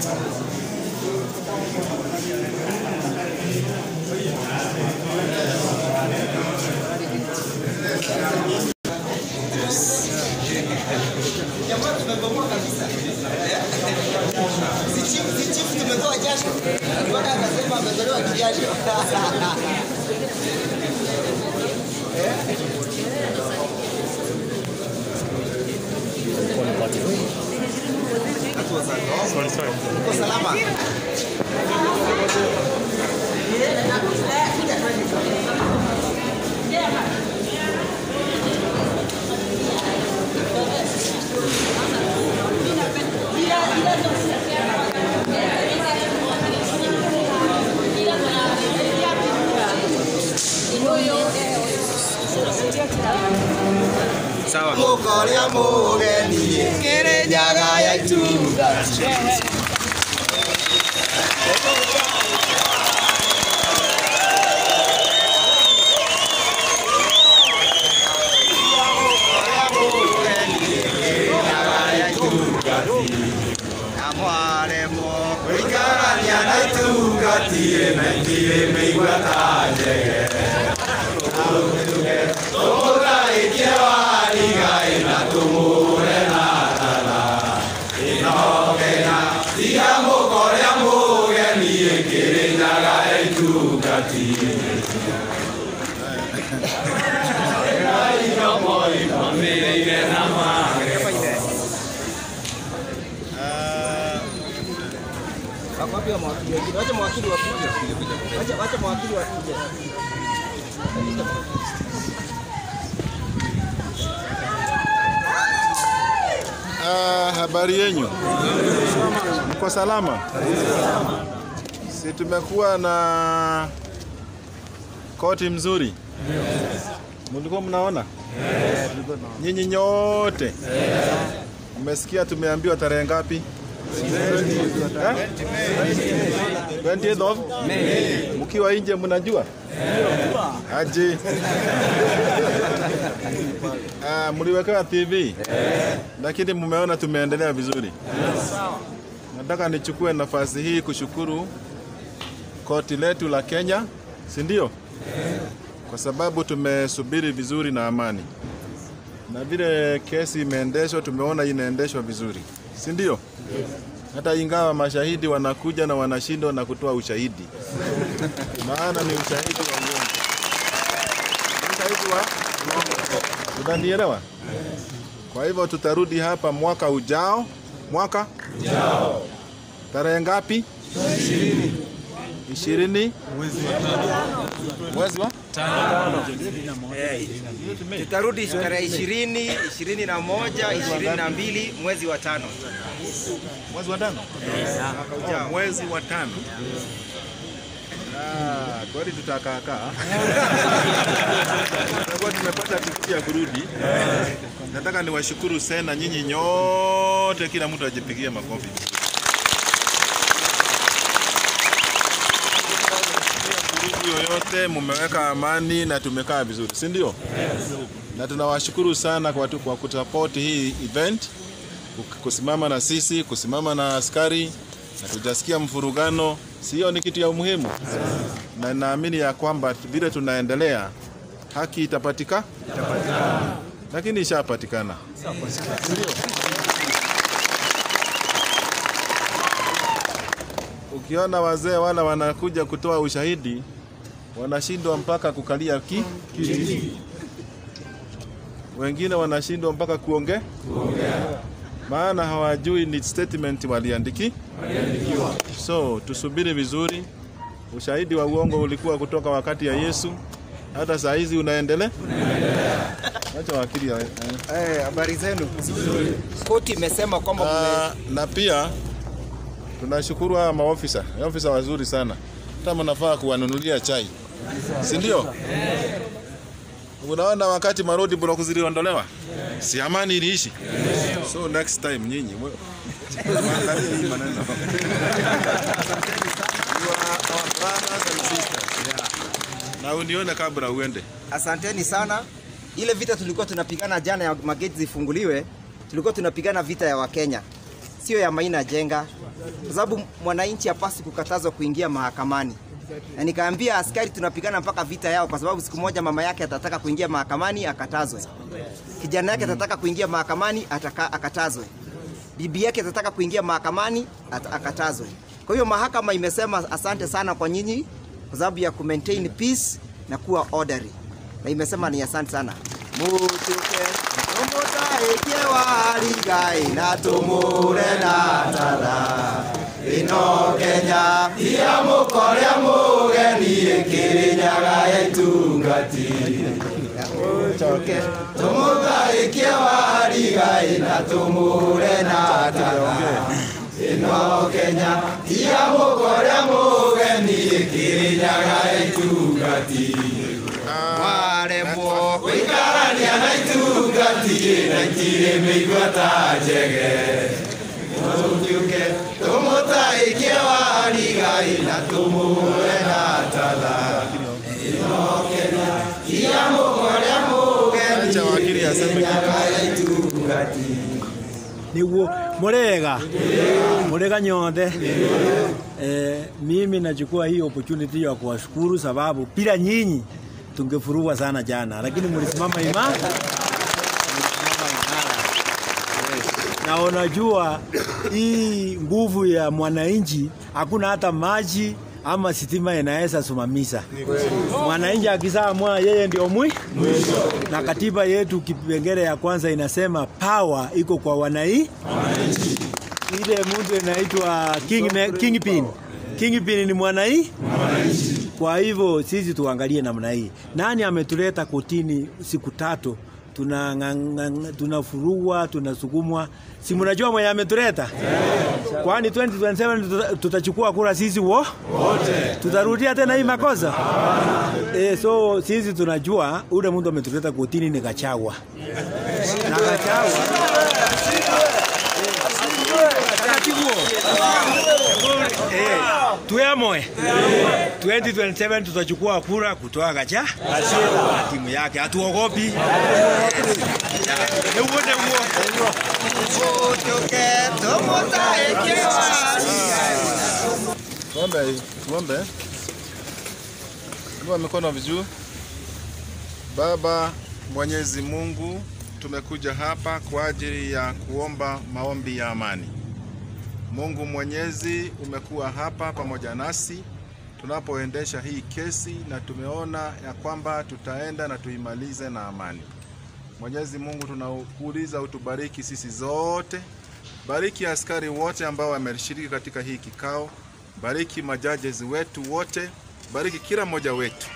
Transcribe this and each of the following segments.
Si was that, Sawa. Mukoria mugeni kiri nyaga ya itunda. Amwaremo kuikarania na itungatire na itire meigua ta njege tũmũthaĩkie Aja mewakili waktu aja. Aja mawakili wakuja. Habari yenyu? Mko salama? Si tumekuwa na koti mzuri? Mlikuwa mnaona? Nyinyi nyote mmesikia tumeambiwa tarehe ngapi? Eh? 20th of Mkiwa nje mnajua? Aje. Ah, mliwekewa TV lakini mmeona tumeendelea vizuri. Nataka nichukue nafasi hii kushukuru koti letu la Kenya, si ndio? Kwa sababu tumesubiri vizuri na amani, na vile kesi imeendeshwa, tumeona inaendeshwa vizuri, si ndio? Hata ingawa mashahidi wanakuja na wanashindwa na kutoa ushahidi, maana ni ushahidi wa uongo, ushahidi wa tunanielewa Kwa hivyo tutarudi hapa mwaka ujao. Mwaka ujao. Tarehe ngapi? Ishirini. Ishirini. Mwezi wa Tutarudi tarehe ishirini, ishirini na moja, ishirini na mbili mwezi wa tano. mwezi wa tano. Mwezi wa tano. Ah, kweli tutakaakaa. Tutakuwa tumepata tikiti ya kurudi. Nataka niwashukuru sana nyinyi nyote, kila mtu ajipigie makofi. Vurugu yoyote mumeweka amani na tumekaa vizuri, si ndio? Yes. Na tunawashukuru sana kwa, kwa kutusapoti hii event, kusimama na sisi, kusimama na askari na tujasikia mfurugano, sio ni kitu ya umuhimu, na naamini ya kwamba vile tunaendelea haki itapatika, lakini ishapatikana. Ukiona wazee wala wanakuja kutoa ushahidi wanashindwa mpaka kukalia ki, kiti, wengine wanashindwa mpaka kuonge maana hawajui ni statement waliandiki so tusubiri vizuri. Ushahidi wa uongo ulikuwa kutoka wakati ya Yesu, hata saa hizi unaendelea. Acha wakili Eh, habari zenu? Koti imesema kwamba Ah, na pia tunashukuru hawa maofisa, maofisa wazuri sana, hata mnafaa kuwanunulia chai, si ndio? Unaona wakati marodi block ziliondolewa, si amani iliishi? So next time nyinyi maneno. Na unione kabla uende. asanteni sana. Ile vita tulikuwa tunapigana jana ya mageti zifunguliwe, tulikuwa tunapigana vita ya Wakenya, sio ya Maina Jenga. Kwa sababu mwananchi hapaswi kukatazwa kuingia mahakamani. Na nikaambia askari tunapigana mpaka vita yao, kwa sababu siku moja mama yake atataka kuingia mahakamani akatazwe, kijana yake atataka kuingia mahakamani ataka, akatazwe, bibi yake atataka kuingia mahakamani akatazwe. Kwa hiyo mahakama imesema asante sana kwa nyinyi kwa sababu ya ku maintain peace na kuwa orderly, na imesema ni asante sana. Mutuke warigai na tumure na tatha ino Kenya Ia mukoria mugeni ikirinyaga ya itungati. Tumuthaikie warigai na tumure na tatha Ino Kenya Ia mukoria mugeni ikirinyaga ya itungati. Waremwo Wikarania na itungati na itungati. Niguo murega murega nyothe eh, mimi nachukua hii opportunity ya kuwashukuru sababu bila nyinyi tungefurugwa sana jana, lakini mlisimama imara, mlisimama imara. Na unajua hii nguvu ya mwananchi, hakuna hata maji ama sitima inaweza simamisha. Mwananchi akisamwa yeye ndio mwi. Na katiba yetu kipengele ya kwanza inasema power iko kwa wanai ile mtu inaitwa king, kingpin. Kingpin ni mwanai kwa hivyo sisi tuangalie namna hii. Nani ametuleta kotini siku tatu tunafurugwa tuna tunasukumwa. Si mnajua mwenye ametuleta? Kwani 2027 tuta- tutachukua kura sisi wo wote, tutarudia tena hii makosa? E, so sisi tunajua ule mtu ametuleta kotini ni Gachagua na Gachagua Eh, tuyamoe 2027 tutachukua kura kutoa Gacha na timu yake, hatuogopi. uone huo mutuke tumutaikie Tuombe, tuombe. Inua mikono vizuri. Baba Mwenyezi Mungu, tumekuja hapa kwa ajili ya kuomba maombi ya amani. Mungu Mwenyezi, umekuwa hapa pamoja nasi. Tunapoendesha hii kesi, na tumeona ya kwamba tutaenda na tuimalize na amani. Mwenyezi Mungu, tunakuuliza utubariki sisi zote, bariki askari wote ambao wameshiriki katika hii kikao, bariki majajezi wetu wote, bariki kila mmoja wetu,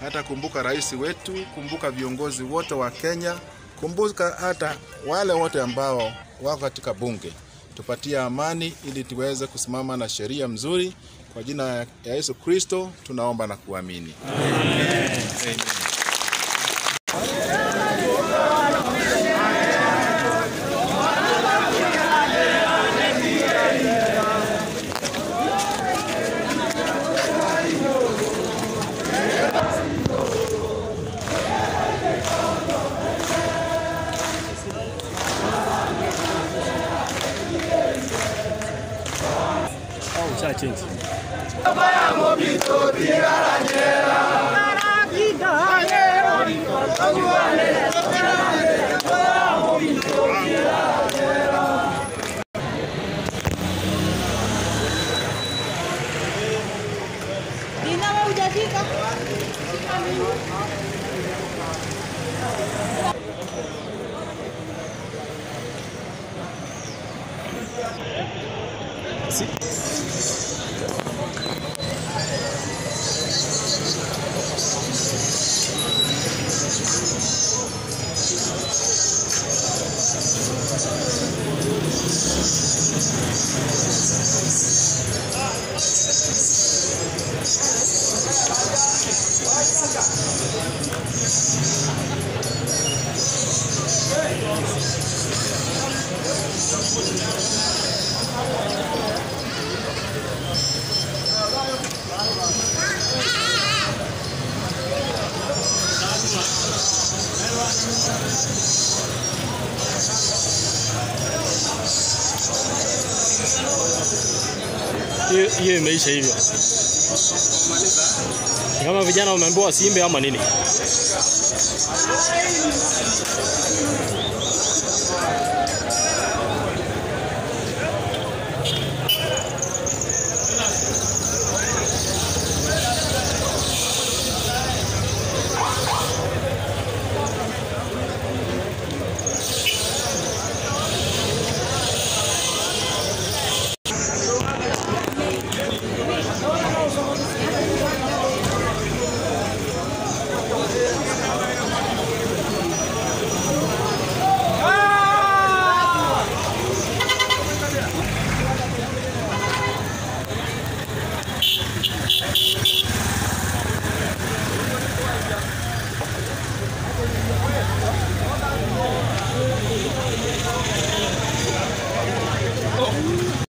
hata kumbuka rais wetu, kumbuka viongozi wote wa Kenya, kumbuka hata wale wote ambao wako katika bunge. Tupatie amani ili tuweze kusimama na sheria mzuri. Kwa jina ya Yesu Kristo tunaomba na kuamini. Amen. Dina Sim. Thank ये ये मैं सही भी यहाँ मैं बिचारा मैं बहुत सीम पे आ मनी नहीं